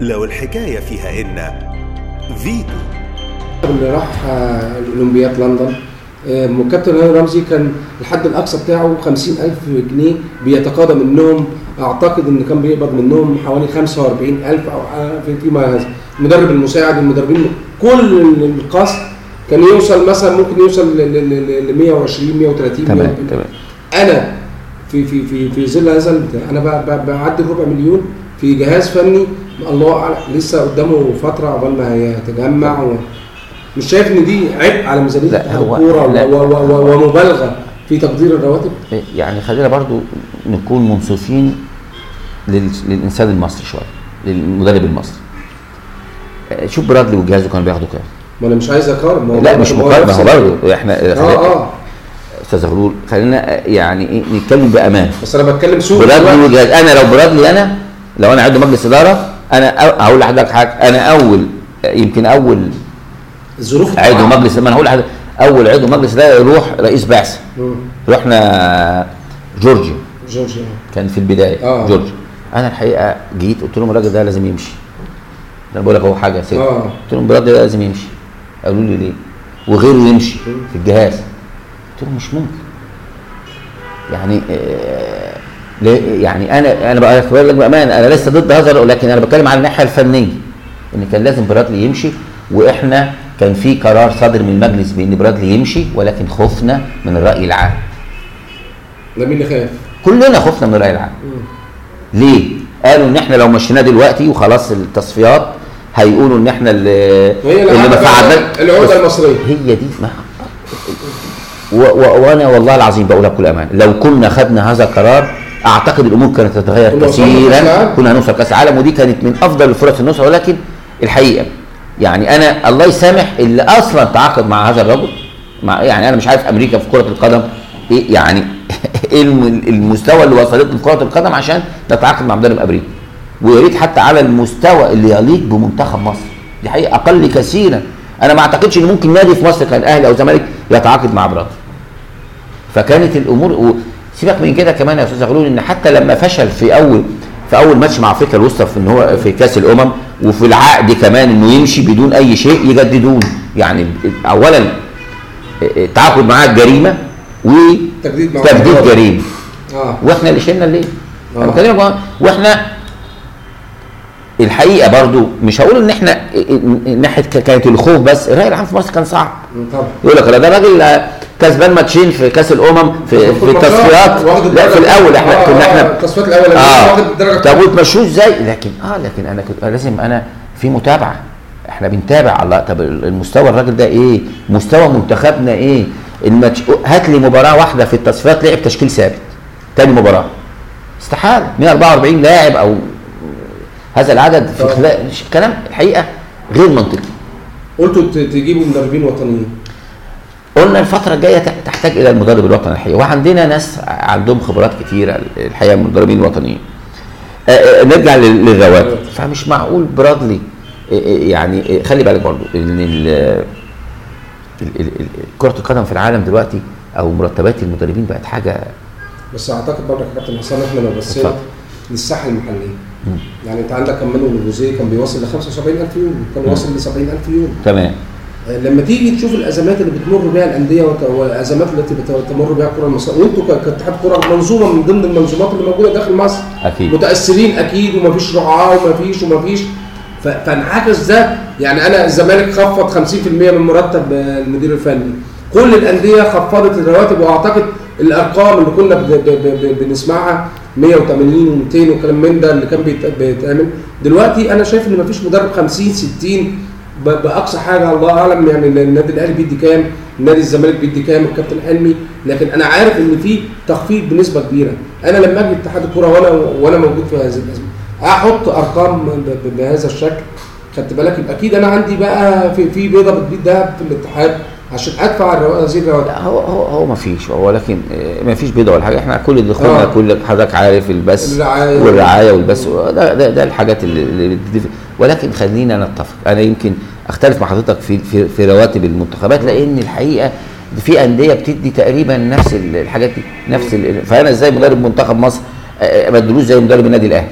لو الحكاية فيها إن فيتو. اللي راح آه، الاولمبياد لندن آه، كابتن هاني رمزي كان الحد الأقصى بتاعه 50000 جنيه بيتقاضى منهم. أعتقد إن كان بيقبض منهم حوالي 45000 أو آه، في فيما هذا المدرب المساعد المدربين كل القصد كان يوصل مثلا ممكن يوصل ل 120 130 تمام 140. تمام. أنا في في في في ظل هذا أنا ب- ب- بعدي الربع مليون في جهاز فني الله أعلم لسه قدامه فترة عقبال ما هيتجمع و... مش شايف إن دي عبء على ميزانية الكورة ومبالغة في تقدير الرواتب؟ يعني خلينا برضو نكون منصفين لل- للإنسان المصري شوية للمدرب المصري. آه، شوف برادلي وجهازه كانوا بياخدوا كام. ما أنا مش عايز أقارن لا مش مقارنة هو برضه إحنا آه آه. أستاذ زغلول خلينا يعني إيه نتكلم بأمان. بس أنا بتكلم سوق برادلي. وجهاز أنا لو برادلي أنا لو أنا عضو مجلس إدارة أنا هقول لحضرتك حاجة. أنا أول يمكن أول الظروف عضو. مجلس ما أنا هقول لحضرتك أول عضو مجلس إدارة يروح رئيس بعثه. رحنا جورجيا. جورجيا. كان في البداية آه. جورجيا. أنا الحقيقة جيت قلت لهم الراجل ده لازم يمشي. أنا بقول لك أهو حاجة سيد آه. قلت لهم الراجل ده لازم يمشي. قالوا لي ليه؟ وغيره يمشي في الجهاز. قلت لهم مش ممكن. يعني آه يعني أنا أنا بقى بقول لك بأمانة أنا لسه ضد هذا لكن أنا بتكلم على الناحية الفنية إن كان لازم برادلي يمشي وإحنا كان في قرار صادر من المجلس بإن برادلي يمشي ولكن خفنا من الرأي العام ده مين اللي خاف؟ كلنا خفنا من الرأي العام ليه؟ قالوا إن إحنا لو مشيناه دلوقتي وخلاص التصفيات هيقولوا إن إحنا اللي اللي ما العقدة المصرية. هي دي ما وأنا والله العظيم بقولها بكل أمان لو كنا خدنا هذا القرار أعتقد الأمور كانت تتغير كثيرا. كنا هنوصل كأس العالم ودي كانت من أفضل الفرص النصر ولكن الحقيقة يعني أنا الله يسامح اللي أصلا تعاقد مع هذا الرجل مع يعني أنا مش عارف أمريكا في كرة القدم إيه يعني إيه الم- المستوى اللي وصلت له في كرة القدم عشان تتعاقد مع مدرب امريكي ويا ريت حتى على المستوى اللي يليق بمنتخب مصر دي حقيقة أقل كثيرا أنا ما أعتقدش إن ممكن نادي في مصر كان أهلي أو زمالك يتعاقد مع براد فكانت الأمور. سيبك من كده كمان يا أستاذ زغلول إن حتى لما فشل في اول في أول ماتش مع أفريقيا الوسطى في إن هو في كأس الأمم وفي العقد كمان إنه يمشي بدون أي شيء يجددون. يعني اولا التعاقد معاه جريمة تجديد مع وتجديد الرياضة. جريمة. آه. وإحنا اللي شلنا أنا آه. بكلمك وإحنا الحقيقة برضو مش هقول إن إحنا ناحية كانت الخوف بس الرأي العام في مصر كان صعب. طبعا. يقول لك ده راجل كسبان ماتشين في كأس الأمم في, في التصفيات. لا في الأول إحنا آه، كنا آه، إحنا التصفيات الاولانيه آه. طب وتمشوه إزاي؟ لكن آه لكن أنا كنت لازم أنا في متابعة. إحنا بنتابع الله. طب المستوى الراجل ده إيه؟ مستوى منتخبنا إيه؟ الماتش هات لي مباراة واحدة في التصفيات لعب تشكيل ثابت. تاني مباراة. استحالة. 144 لاعب أو هذا العدد في طبعا. خلال كلام الحقيقة غير منطقي. قلتوا تجيبوا مدربين وطنيين. قلنا الفترة الجاية تح- تحتاج إلى المدرب الوطني. الحقيقة وعندنا ناس عندهم خبرات كتيرة الحقيقة من المدربين الوطنيين. آه، آه، نرجع لل- للرواتب. فمش معقول برادلي آه، آه، يعني آه، خلي بالك ال- ال- كرة القدم في العالم دلوقتي أو مرتبات المدربين بقت حاجة بس أعتقد برضه يا كابتن حسام إحنا لو بصينا. للساحة المحلية. يعني أنت عندك كمان الجوزية كان بيوصل ل 75000 يورو كان واصل ل 70000 يورو. تمام. لما تيجي تشوف الأزمات اللي بتمر بها الأندية والأزمات التي بت- بتمر بها الكره المصرية وأنتوا كاتحاد كرة منظومة من ضمن المنظومات اللي موجودة داخل مصر. أكيد. متأثرين أكيد ومفيش رعاة ومفيش ومفيش. فانعكس ده يعني أنا الزمالك خفض 50% من مرتب المدير الفني. كل الأندية خفضت الرواتب وأعتقد الأرقام اللي كنا بنسمعها 180 و200 وكلام من ده اللي كان بيت- بيتعمل. دلوقتي أنا شايف إن مفيش مدرب 50 60 ب- بأقصى حاجة الله أعلم يعني النادي الأهلي بيدي كام نادي الزمالك بيدي كام الكابتن حلمي لكن أنا عارف إن في تخفيض بنسبة كبيرة. أنا لما أجي اتحاد الكورة وأنا وأنا موجود في هذه الأزمة أحط أرقام بهذا الشكل. خدت بالك؟ يبقى أكيد أنا عندي بقى في بيضة بتبيض دهب في الاتحاد. عشان أدفع هذه الرواتب لا هو هو هو ما فيش هو لكن ما فيش بيضة ولا حاجة إحنا كل دخلنا آه. كل حضرتك عارف البث. والرعاية والبث ده ده, ده الحاجات اللي, بتدفع. ولكن خلينا نتفق أنا يمكن أختلف مع حضرتك في في, في رواتب المنتخبات لأن الحقيقة في أندية بتدي تقريبا نفس ال- الحاجات دي نفس فأنا إزاي مدرب منتخب مصر آه، ما أدلوش زي مدرب النادي الأهلي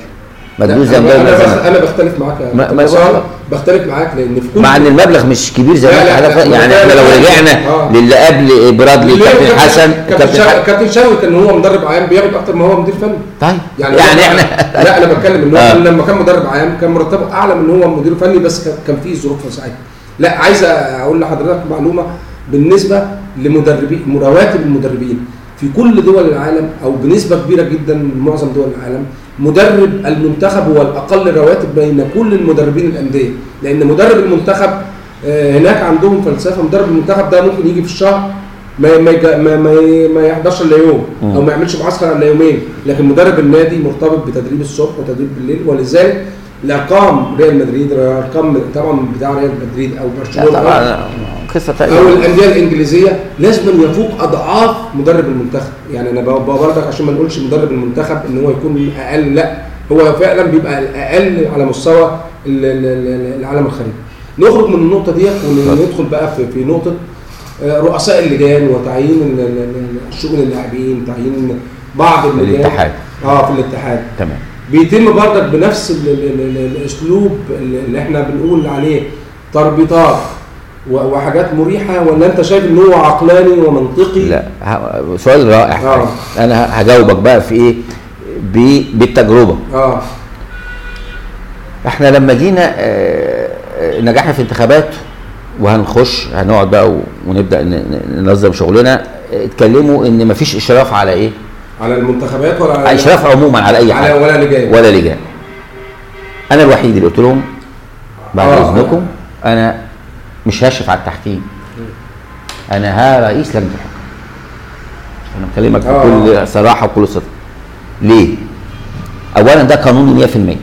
مجدود زي أنا مجدود أنا. أنا بختلف معاك. ما- ما- بختلف معاك لأن في كل مع إن المبلغ مش كبير زي ما انت يعني إحنا لو رجعنا آه. للي قبل برادلي كابتن حسن كابتن كابتن شاوي كان هو مدرب عام بياخد أكتر ما هو مدير فني. طيب. يعني, يعني إحنا لا أنا بتكلم إن هو آه. لما كان مدرب عام كان مرتبه أعلى من هو مدير فني بس كان- فيه ظروف ساعتها لا عايز أقول لحضرتك معلومة بالنسبة لمدربين رواتب المدربين. في كل دول العالم أو بنسبة كبيرة جدا من معظم دول العالم مدرب المنتخب هو الأقل رواتب بين كل المدربين الأندية. لأن مدرب المنتخب آه، هناك عندهم فلسفة. مدرب المنتخب ده ممكن يجي في الشهر ما ما ما ما, ما يحضرش إلا يوم. أو ما يعملش معسكر إلا يومين. لكن مدرب النادي مرتبط بتدريب الصبح وتدريب بالليل. ولذلك الارقام ريال مدريد الارقام طبعا بتاع ريال مدريد أو برشلونة. قصة أو تانية الأندية الإنجليزية لازم يفوق أضعاف مدرب المنتخب. يعني أنا ب- برضك عشان ما نقولش مدرب المنتخب إن هو يكون أقل لأ هو فعلا بيبقى الأقل على مستوى ال- ال- ال- العالم الخارجي نخرج من النقطة ديت وندخل بقى في في نقطة آه، رؤساء اللجان وتعيين ال- ال- ال- شؤون اللاعبين تعيين بعض اللجان. الاتحاد. آه في الاتحاد. تمام. بيتم برضك بنفس ال ال ال ال الأسلوب اللي إحنا بنقول عليه تربيطات. وحاجات مريحة ولا أنت شايف إن هو عقلاني ومنطقي؟ لا سؤال رائع. آه. أنا هجاوبك بقى في إيه؟ بالتجربة. آه. إحنا لما جينا آه، آه، نجحنا في انتخابات وهنخش هنقعد بقى ونبدأ ننظم شغلنا اتكلموا إن مفيش إشراف على إيه؟ على المنتخبات ولا على إشراف عموما على أي على حاجة. ولا لجان. ولا لجان. أنا الوحيد اللي قلت لهم بعد آه. إذنكم أنا مش هشرف على التحكيم. أنا ها رئيس لجنه الحكام أنا بكلمك آه. بكل صراحة وكل صدق. ليه؟ اولا ده قانوني 100%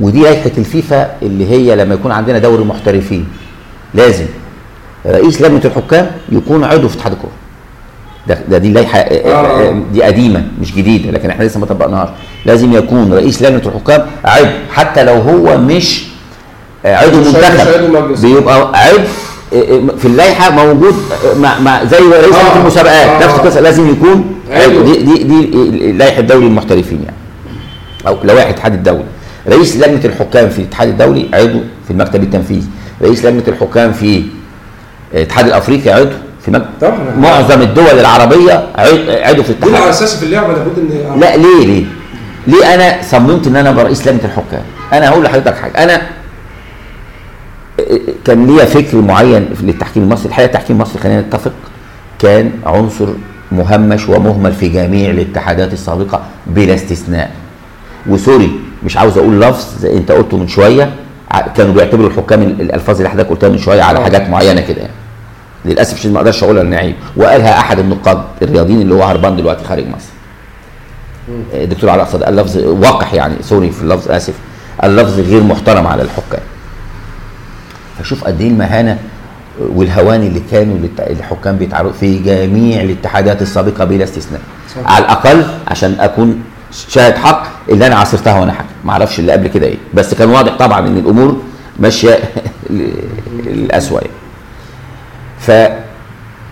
ودي لائحه الفيفا اللي هي لما يكون عندنا دوري محترفين. لازم. رئيس لجنة الحكام يكون عضو في اتحاد الكوره ده, ده دي لائحة آه. دي قديمة مش جديدة لكن إحنا لسه ما طبقناهاش. لازم يكون رئيس لجنة الحكام عضو حتى لو هو مش عضو منتخب. عضو مجلس. بيبقى عضو في اللائحة موجود مع, مع زي رئيس آه. المسابقات. آه. نفس القصة لازم يكون أيوه. عضو. دي دي دي لائحة دوري المحترفين يعني. أو لوائح الاتحاد الدولي. رئيس لجنة الحكام في الاتحاد الدولي عضو في المكتب التنفيذي. رئيس لجنة الحكام في الاتحاد الأفريقي عضو في مكتب معظم الدول العربية عضو في دول على الاتحاد أساس في اللعبة لابد ان لا ليه؟ ليه؟ ليه أنا صممت إن أنا أبقى رئيس لجنة الحكام؟ أنا هقول لحضرتك حاجة. أنا كان ليا فكر معين للتحكيم المصري. الحقيقة التحكيم المصري خلينا نتفق كان عنصر مهمش ومهمل في جميع الاتحادات السابقة بلا استثناء. وسوري مش عاوز أقول لفظ زي أنت قلته من شوية كانوا بيعتبروا الحكام ال- الالفاز اللي حضرتك قلتها من شوية على آه. حاجات معينة كده يعني. للأسف عشان ما أقدرش أقولها للنعيم. وقالها أحد النقاد الرياضيين اللي هو هربان دلوقتي خارج مصر. الدكتور علاء صدق قال لفظ وقح يعني سوري في اللفظ آسف. اللفظ غير محترم على الحكام. فشوف قد إيه المهانة والهوان اللي كانوا الحكام بيتعرضوا في جميع الاتحادات السابقة بلا استثناء صح. على الأقل عشان أكون شاهد حق اللي أنا عاصرتها وأنا حكم ما أعرفش اللي قبل كده إيه بس كان واضح طبعا إن الأمور ماشية الاسوء يعني.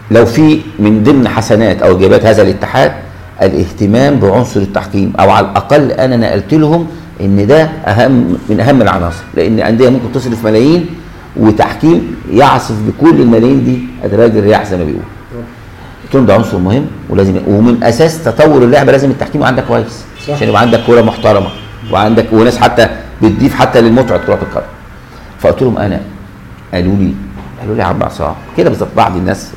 فلو في من ضمن حسنات أو ايجابيات هذا الاتحاد الاهتمام بعنصر التحكيم أو على الأقل أنا نقلت لهم إن ده أهم من أهم العناصر لأن انديه ممكن تصرف ملايين وتحكيم يعصف بكل الملايين دي ادراج الرياح زي ما بيقولوا قلت لهم ده عنصر مهم ولازم ومن أساس تطور اللعبة لازم التحكيم عندك كويس. عشان يبقى عندك كورة محترمة وعندك وناس حتى بتضيف حتى للمتعة كرة القدم. فقلت لهم أنا قالوا لي قالوا لي يا عم عصام كده بالظبط بعض الناس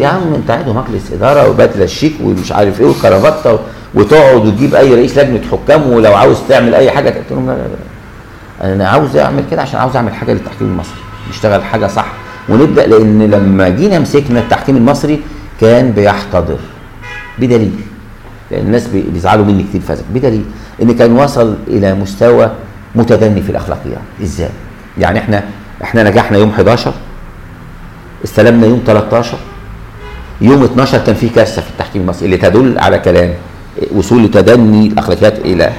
يا عم أنت قاعد مجلس إدارة وبدلة الشيك ومش عارف إيه والكرافته وتقعد وتجيب أي رئيس لجنة حكام ولو عاوز تعمل أي حاجة. قلت لهم لا لا لا. أنا عاوز أعمل كده عشان عاوز أعمل حاجة للتحكيم المصري نشتغل حاجة صح. ونبدأ لأن لما جينا مسكنا التحكيم المصري كان بيحتضر بدليل لأن الناس بي- بيزعلوا مني كتير فازك بدليل إن كان وصل إلى مستوى متدني في الأخلاقيات. إزاي؟ يعني إحنا إحنا نجحنا يوم 11 استلمنا يوم 13 يوم 12 كان في كارثة في التحكيم المصري اللي تدل على كلام وصول تدني الأخلاقيات إلى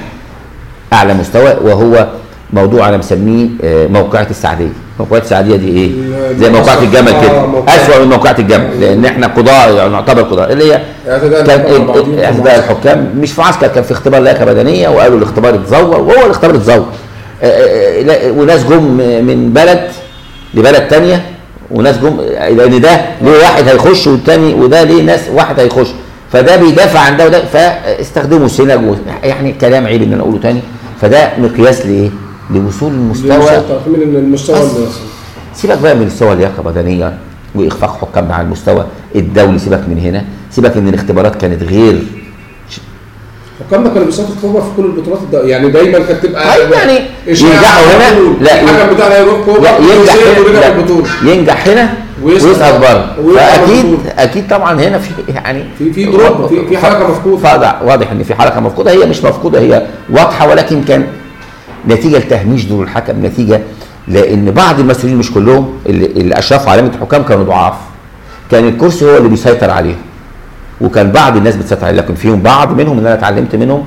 أعلى مستوى وهو موضوع أنا مسميه آه، موقعة السعدية موقعات السعدية دي إيه؟ زي موقعة الجمل آه، كده موقعات. أسوأ من موقعة الجمل لأن إحنا قضاء يعني نعتبر قضاء اللي هي اعتداء كان اعتداء. الحكام مش في معسكر كان في اختبار لياقه بدنية وقالوا الاختبار اتزور وهو الاختبار اتزور آه، آه، وناس جم من بلد لبلد تانية وناس جم لأن ده ليه واحد هيخش والتاني وده ليه ناس واحد هيخش فده بيدافع عن ده وده فاستخدموا سلج و- يعني كلام عيب إن أنا أقوله تاني فده مقياس لإيه؟ لوصول المستوى من المستوى سيبك بقى من مستوى اللياقه بدنيه وإخفاق حكامنا على المستوى الدولي سيبك من هنا سيبك إن الاختبارات كانت غير حكامنا كانوا بيصادفوا كوبا في كل البطولات يعني دايما كانت تبقى طيب يعني ينجحوا هنا. لا الحكم بتاعنا يروح كوبا ينجح هنا ينجح هنا ويسقط بره. فأكيد. أكيد طبعا هنا في يعني في- في دروب، في- في حركة مفقودة. فاضع واضح إن في حركة مفقودة هي مش مفقودة هي واضحة ولكن كان نتيجة لتهميش دور الحكم نتيجة لأن بعض المسؤولين مش كلهم اللي, اللي أشرفوا علامة الحكام كانوا ضعاف. كان الكرسي هو اللي بيسيطر عليهم وكان بعض الناس بتسيطر عليه لكن فيهم بعض منهم اللي أنا اتعلمت منهم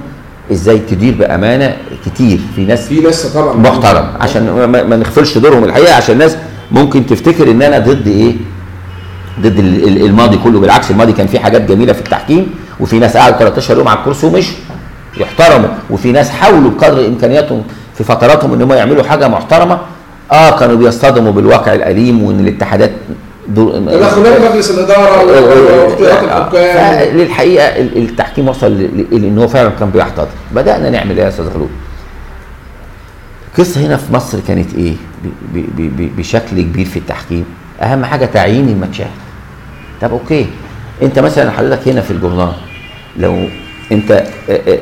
إزاي تدير بأمانة كتير. في ناس في ناس طبعا محترم عشان ما, ما نغفلش دورهم الحقيقة عشان الناس ممكن تفتكر إن أنا ضد إيه؟ ضد ال- ال- الماضي كله. بالعكس الماضي كان فيه حاجات جميلة في التحكيم وفي ناس قعدوا 13 يوم على الكرسي ومشوا يحترموا وفي ناس حاولوا بقدر إمكانياتهم في فتراتهم إن هم يعملوا حاجة محترمة آه كانوا بيصطدموا بالواقع الأليم وإن الاتحادات تدخلات مجلس الإدارة واختيارات الحكام. للحقيقه ال- التحكيم وصل لأن هو فعلا كان بيحتضن. بدأنا نعمل إيه يا أستاذ خلود؟ القصة هنا في مصر كانت إيه؟ بشكل كبير في التحكيم. أهم حاجة تعيين الماتشات طب أوكي. أنت مثلا حضرتك هنا في الجورنال لو انت آه، آه،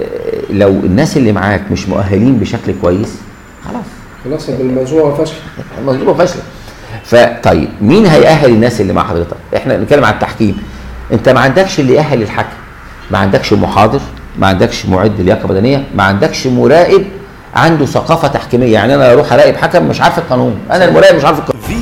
لو الناس اللي معاك مش مؤهلين بشكل كويس خلاص. خلاص الموضوع فشل. مظلومه فاشله فطيب مين هيأهل الناس اللي مع حضرتك؟ إحنا بنتكلم عن التحكيم. انت ما عندكش اللي يأهل الحكم. ما عندكش محاضر ما عندكش معد لياقة بدنية ما عندكش مراقب عنده ثقافة تحكيمية. يعني أنا أروح أراقب حكم مش عارف القانون. أنا المراقب مش عارف القانون.